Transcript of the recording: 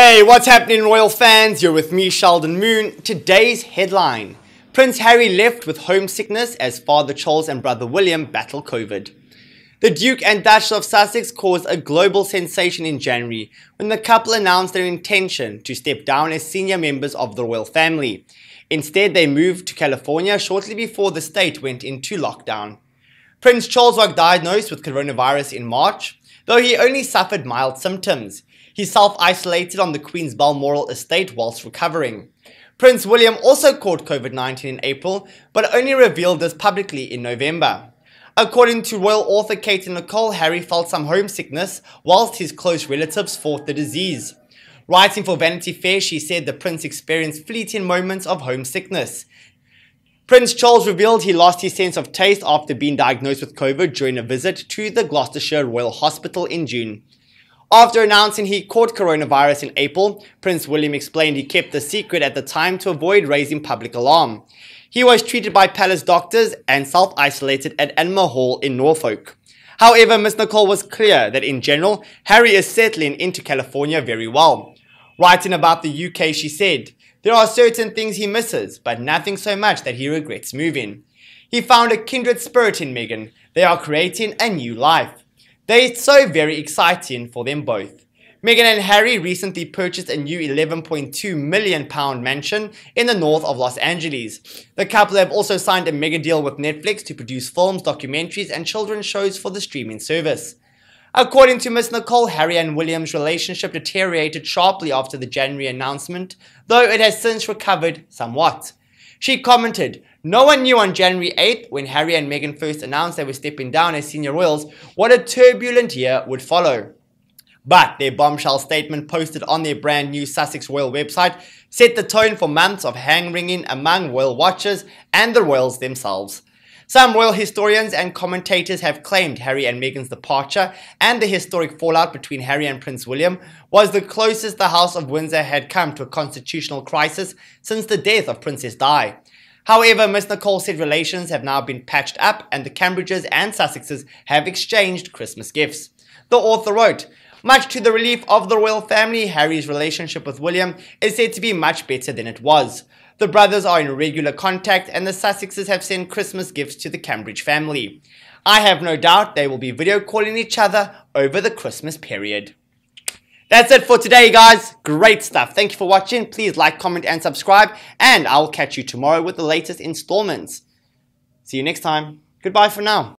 Hey, what's happening, Royal fans? You're with me, Sheldon Moon. Today's headline Prince Harry left with homesickness as Father Charles and brother William battle COVID. The Duke and Duchess of Sussex caused a global sensation in January when the couple announced their intention to step down as senior members of the royal family. Instead, they moved to California shortly before the state went into lockdown. Prince Charles was diagnosed with coronavirus in March, though he only suffered mild symptoms. He self-isolated on the Queen's Balmoral estate whilst recovering. Prince William also caught COVID-19 in April, but only revealed this publicly in November. According to royal author Kate Nicholl, Harry felt some homesickness whilst his close relatives fought the disease. Writing for Vanity Fair, she said the prince experienced fleeting moments of homesickness. Prince Charles revealed he lost his sense of taste after being diagnosed with COVID during a visit to the Gloucestershire Royal Hospital in June. After announcing he caught coronavirus in April, Prince William explained he kept the secret at the time to avoid raising public alarm. He was treated by palace doctors and self-isolated at Anmer Hall in Norfolk. However, Miss Nicholl was clear that in general, Harry is settling into California very well. Writing about the UK, she said, There are certain things he misses, but nothing so much that he regrets moving. He found a kindred spirit in Meghan. They are creating a new life. They're so very exciting for them both. Meghan and Harry recently purchased a new 11.2 million pound mansion in the north of Los Angeles. The couple have also signed a mega deal with Netflix to produce films, documentaries, and children's shows for the streaming service. According to Miss Nicholl, Harry and William's relationship deteriorated sharply after the January announcement, though it has since recovered somewhat. She commented, No one knew on January 8th, when Harry and Meghan first announced they were stepping down as senior royals, what a turbulent year would follow. But their bombshell statement posted on their brand new Sussex Royal website set the tone for months of hand wringing among royal watchers and the royals themselves. Some royal historians and commentators have claimed Harry and Meghan's departure and the historic fallout between Harry and Prince William was the closest the House of Windsor had come to a constitutional crisis since the death of Princess Di. However, Miss Nicholl said relations have now been patched up and the Cambridges and Sussexes have exchanged Christmas gifts. The author wrote, much to the relief of the royal family, Harry's relationship with William is said to be much better than it was. The brothers are in regular contact and the Sussexes have sent Christmas gifts to the Cambridge family. I have no doubt they will be video calling each other over the Christmas period. That's it for today, guys. Great stuff. Thank you for watching. Please like, comment, and subscribe. And I will catch you tomorrow with the latest installments. See you next time. Goodbye for now.